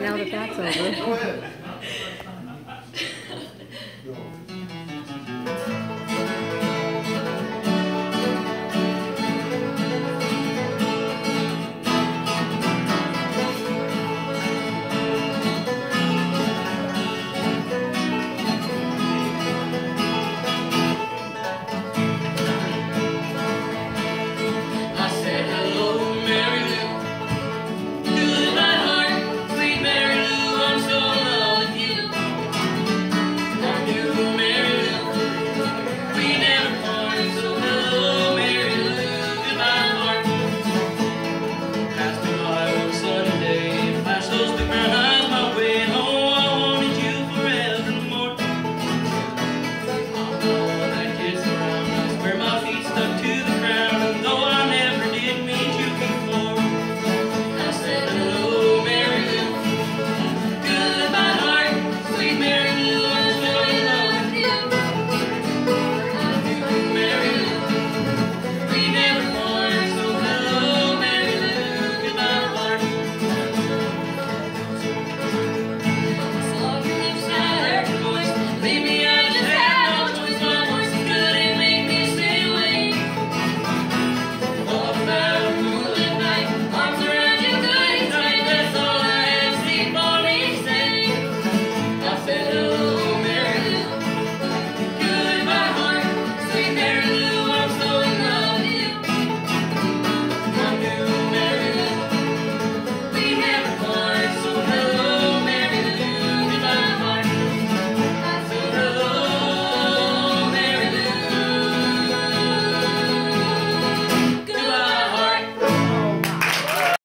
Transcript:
now that that's over.